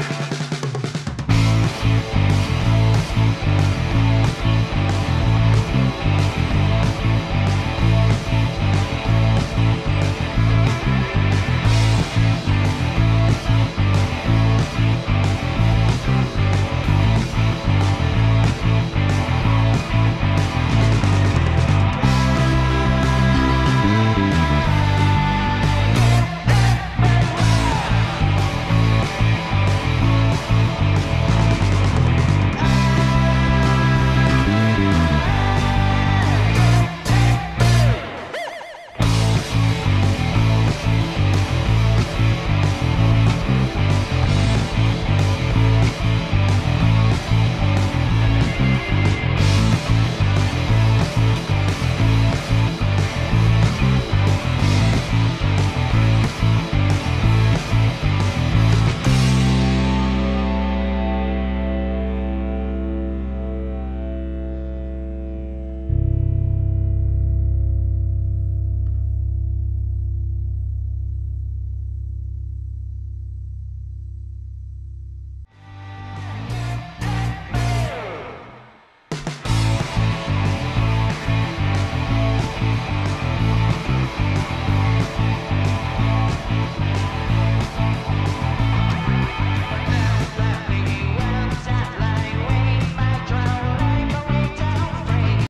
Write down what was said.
Bye.